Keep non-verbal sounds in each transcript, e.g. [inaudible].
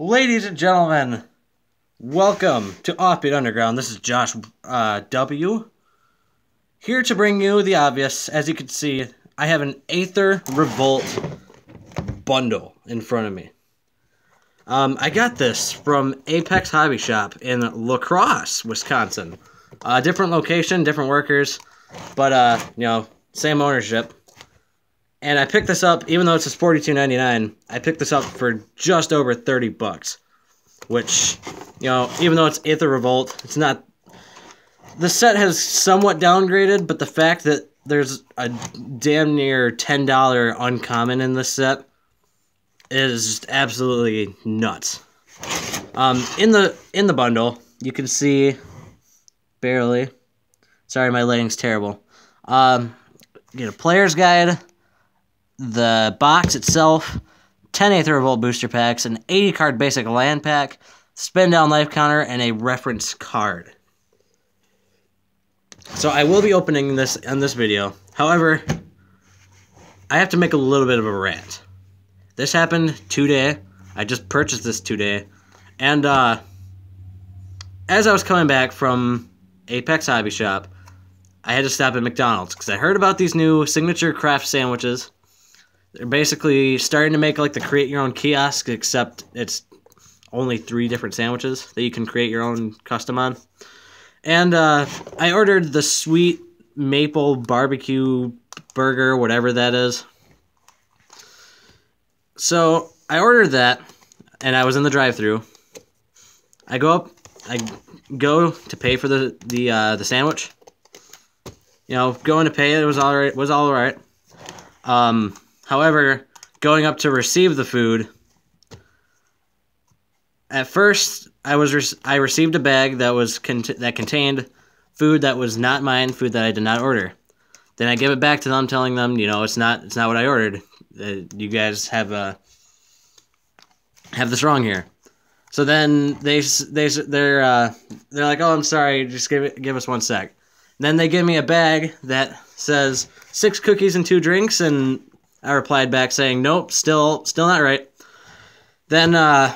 Ladies and gentlemen, welcome to Offbeat Underground. This is Josh uh, W. Here to bring you the obvious. As you can see, I have an Aether Revolt bundle in front of me. Um, I got this from Apex Hobby Shop in La Crosse, Wisconsin. Uh, different location, different workers, but uh, you know, same ownership. And I picked this up, even though it's just forty two ninety nine. I picked this up for just over thirty bucks, which, you know, even though it's Aether Revolt, it's not. The set has somewhat downgraded, but the fact that there's a damn near ten dollar uncommon in this set is absolutely nuts. Um, in the in the bundle, you can see barely. Sorry, my lighting's terrible. Um, get a player's guide, the box itself, 10 Aether Revolt booster packs, an 80 card basic land pack, spin down life counter, and a reference card. So I will be opening this in this video. However, I have to make a little bit of a rant. This happened today. I just purchased this today. And uh, as I was coming back from Apex Hobby Shop, I had to stop at McDonald's because I heard about these new signature craft sandwiches. They're basically starting to make like the create your own kiosk, except it's only three different sandwiches that you can create your own custom on. And uh, I ordered the sweet maple barbecue burger, whatever that is. So I ordered that, and I was in the drive-through. I go up, I go to pay for the the uh, the sandwich. You know, going to pay it was all right. Was all right. Um, however, going up to receive the food, at first I was re- I received a bag that was cont- that contained food that was not mine, food that I did not order. Then I give it back to them, telling them, you know, it's not it's not what I ordered. Uh, you guys have uh, have this wrong here. So then they they they're uh, they're like, oh, I'm sorry, just give it give us one sec. Then they give me a bag that says six cookies and two drinks, and I replied back saying, nope, still still not right. Then uh,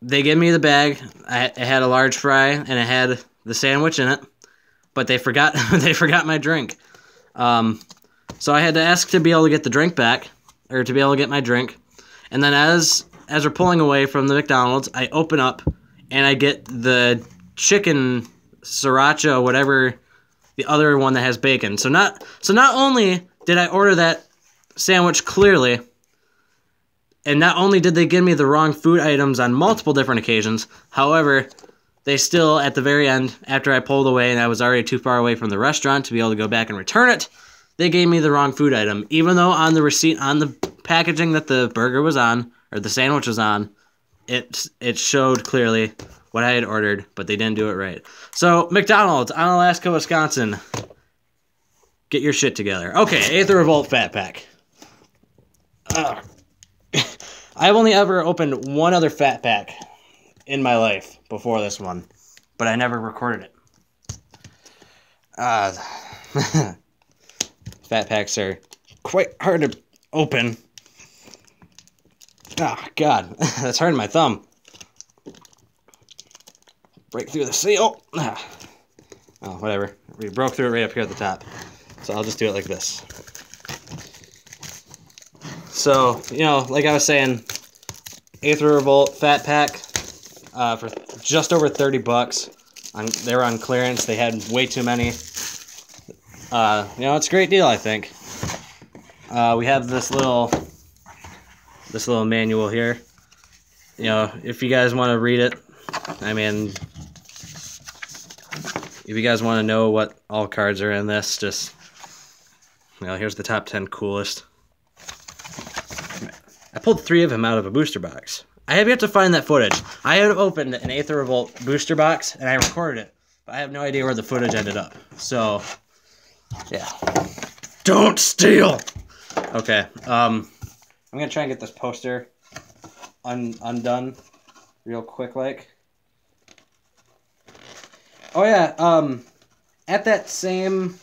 they give me the bag. I, had a large fry and it had the sandwich in it, but they forgot [laughs] they forgot my drink. Um, so I had to ask to be able to get the drink back, or to be able to get my drink. And then as as we're pulling away from the McDonald's, I open up and I get the chicken sriracha, whatever the other one that has bacon. So not so not only did I order that sandwich clearly, and not only did they give me the wrong food items on multiple different occasions, however, they still at the very end, after I pulled away and I was already too far away from the restaurant to be able to go back and return it, they gave me the wrong food item. Even though on the receipt on the packaging that the burger was on or the sandwich was on, it it showed clearly what I had ordered, but they didn't do it right. So McDonald's Onalaska, Wisconsin, get your shit together. Okay, Aether Revolt Fat Pack. Ugh. [laughs] I've only ever opened one other Fat Pack in my life before this one, but I never recorded it. Uh, [laughs] fat packs are quite hard to open. Oh, God, [laughs] that's hurting my thumb. Break through the seal. Ah. Oh, whatever. We broke through it right up here at the top. So I'll just do it like this. So, you know, like I was saying, Aether Revolt Fat Pack uh, for just over 30 bucks. On, they were on clearance. They had way too many. Uh, you know, it's a great deal, I think. Uh, we have this little this little manual here. You know, if you guys want to read it, I mean, if you guys want to know what all cards are in this, just, know, here's the top 10 coolest. I pulled three of them out of a booster box. I have yet to find that footage. I have opened an Aether Revolt booster box, and I recorded it, but I have no idea where the footage ended up. So, yeah. Don't steal! Okay, um, I'm gonna try and get this poster un undone real quick, like. Oh yeah, um, at that same,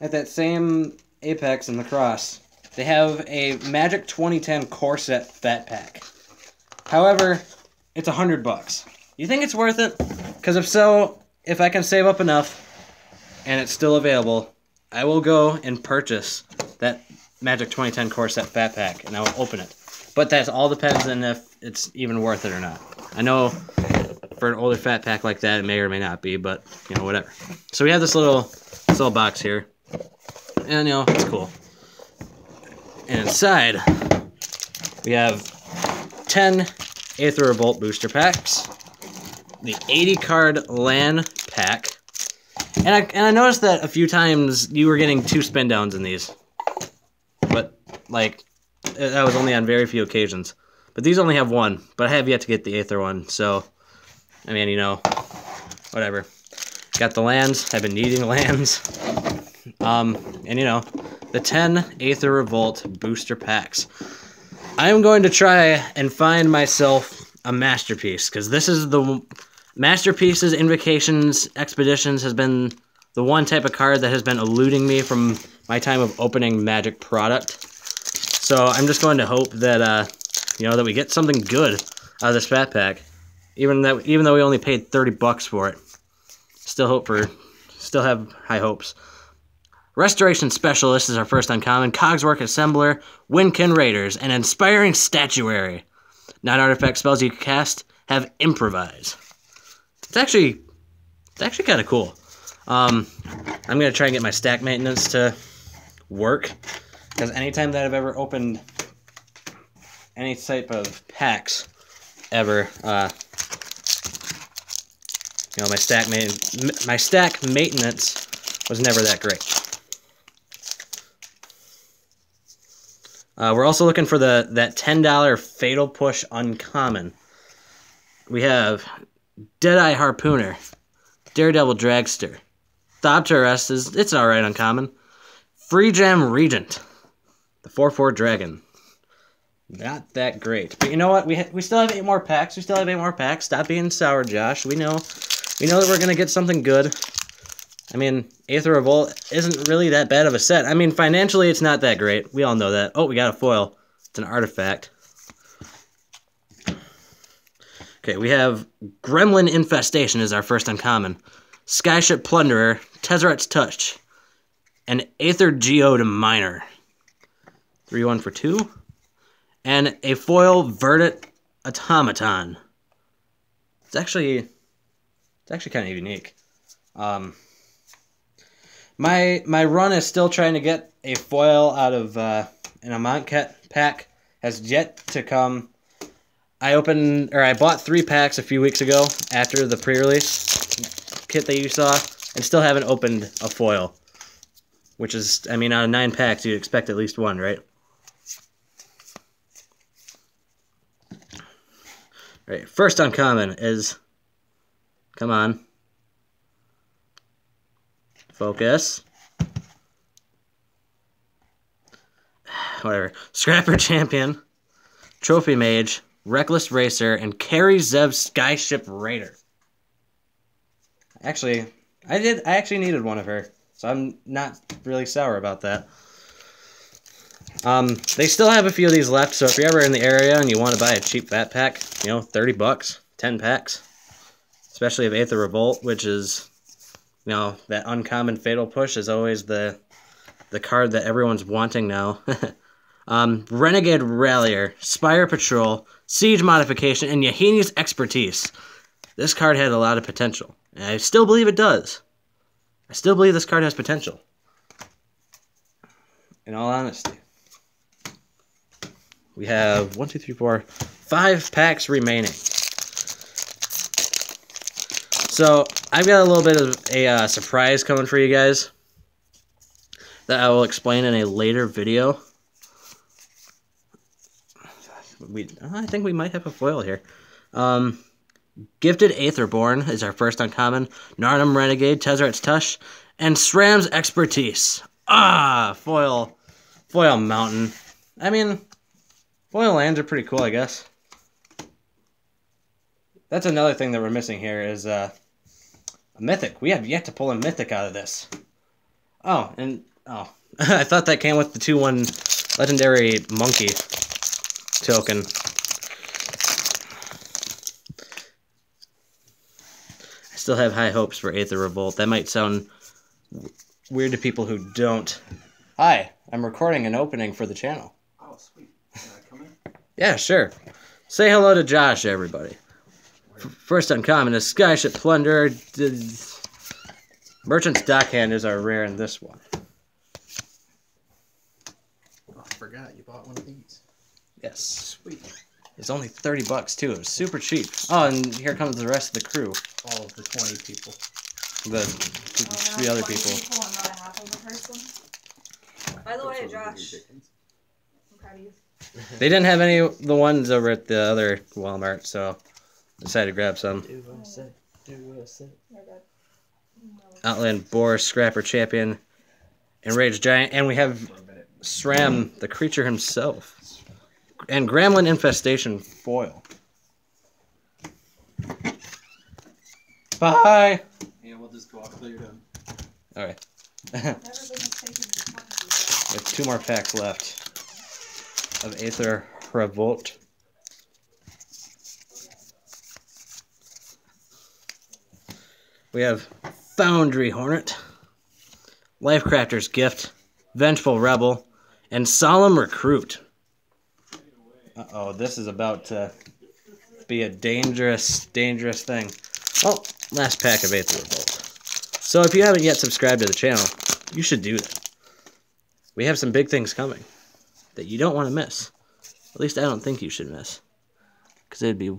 at that same Apex in La Crosse, they have a Magic 2010 Core Set Fat Pack. However, it's a hundred bucks. You think it's worth it? Because if so, if I can save up enough and it's still available, I will go and purchase that Magic 2010 Core Set Fat Pack and I will open it. But that all depends on if it's even worth it or not. I know for an older fat pack like that, it may or may not be, but you know, whatever. So we have this little this little box here, and you know, it's cool. And inside, we have 10 Aether Revolt booster packs, the 80 card land pack, and I, and I noticed that a few times you were getting two spin downs in these. But, like, uh, that was only on very few occasions. But these only have one, but I have yet to get the Aether one, so, I mean, you know, whatever. Got the lands, I've been needing [laughs] lands. Um, and you know, the 10 Aether Revolt booster packs. I am going to try and find myself a masterpiece, because this is the Masterpieces, Invocations, Expeditions has been the one type of card that has been eluding me from my time of opening Magic product. So I'm just going to hope that, uh, you know, that we get something good out of this Fat Pack. Even that, even though we only paid 30 bucks for it. Still hope for, still have high hopes. Restoration Specialist is our first uncommon. Cogwork Assembler, Windkin Raiders, and Inspiring Statuary. Non-artifact spells you cast have Improvise. It's actually, it's actually kind of cool. Um, I'm gonna try and get my stack maintenance to work because anytime that I've ever opened any type of packs ever, uh, you know, my stack ma- my stack maintenance was never that great. Uh, we're also looking for the that ten dollar Fatal Push Uncommon. We have Deadeye Harpooner, Daredevil Dragster, Thopterus is it's alright uncommon. Freejam Regent, the 4-4 Dragon. Not that great. But you know what? We we still have eight more packs. We still have eight more packs. Stop being sour, Josh. We know we know that we're gonna get something good. I mean, Aether Revolt isn't really that bad of a set. I mean, financially, it's not that great. We all know that. Oh, we got a foil. It's an artifact. Okay, we have Gremlin Infestation is our first uncommon. Skyship Plunderer, Tezzeret's Touch, and Aethergeode Miner. 3 1 for 2. And a foil Verdant Automaton. It's actually it's actually kind of unique. Um, my my run is still trying to get a foil out of uh, an Amount pack. Has yet to come. I opened or I bought three packs a few weeks ago after the pre-release kit that you saw, and still haven't opened a foil. Which is, I mean, out of nine packs, you'd expect at least one, right? Right, first uncommon is, come on, focus. Whatever. Scrapper Champion, Trophy Mage, Reckless Racer, and Kari Zev Skyship Raider. Actually, I did. I actually needed one of her, so I'm not really sour about that. Um, they still have a few of these left, so if you're ever in the area and you want to buy a cheap fat pack, you know, 30 bucks, 10 packs, especially of Aether Revolt, which is, you know, that uncommon Fatal Push is always the the card that everyone's wanting now. [laughs] um, Renegade Rallier, Spire Patrol, Siege Modification, and Yaheeni's Expertise. This card had a lot of potential. And I still believe it does. I still believe this card has potential. In all honesty. We have one, two, three, four, five packs remaining. So I've got a little bit of a uh, surprise coming for you guys that I will explain in a later video. We, I think we might have a foil here. Um, Gifted Aetherborn is our first uncommon. Narnam Renegade, Tezzeret's Tush, and SRAM's Expertise. Ah, foil, foil mountain. I mean, foil lands are pretty cool, I guess. That's another thing that we're missing here is uh, a mythic. We have yet to pull a mythic out of this. Oh, and... Oh. [laughs] I thought that came with the 2-1 legendary monkey token. I still have high hopes for Aether Revolt. That might sound weird to people who don't. Hi, I'm recording an opening for the channel. Oh, sweet. Can I come in? yeah, sure. Say hello to Josh, everybody. F- first uncommon is Skyship Plunder. D- Merchant's Dockhanders are rare in this one. Oh, I forgot you bought one of these. Yes. Sweet. It's only 30 bucks, too. It was super cheap. Oh, and here comes the rest of the crew. All of the 20 people. The Oh, three no, other 20 people. and not half of the first. By the way, Josh, I'm proud of you. They didn't have any of the ones over at the other Walmart, so decided to grab some. Say? Do I say? You're good. Outland Boar, Scrapper Champion, Enraged Giant, and we have For a minute. Sram, the creature himself. And Gremlin Infestation foil. Bye! Yeah, we'll just go out till you're. Alright. Never been [laughs] mistaken for quantity. With two more packs left of Aether Revolt. We have Foundry Hornet, Lifecrafter's Gift, Vengeful Rebel, and Solemn Recruit. Uh oh, this is about to be a dangerous, dangerous thing. Oh, last pack of Aether Revolt. So if you haven't yet subscribed to the channel, you should do that. We have some big things coming that you don't want to miss. At least I don't think you should miss. Because it'd be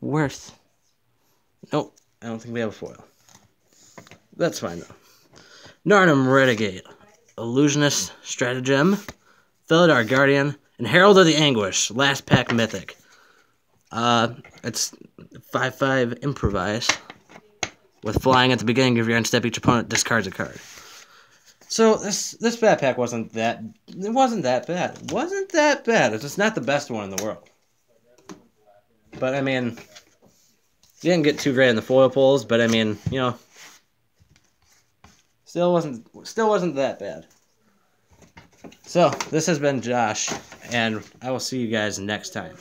worth. Nope, I don't think we have a foil. That's fine though. Narnam Renegade, Illusionist Stratagem, Felidar Guardian, and Herald of the Anguish, last pack mythic. Uh, it's 5 5 improvise. With flying at the beginning of your end step, each opponent discards a card. So this this pack wasn't that it wasn't that bad. It wasn't that bad. It's just not the best one in the world. But I mean, you didn't get too great in the foil pulls, but I mean, you know, still wasn't still wasn't that bad. So this has been Josh, and I will see you guys next time.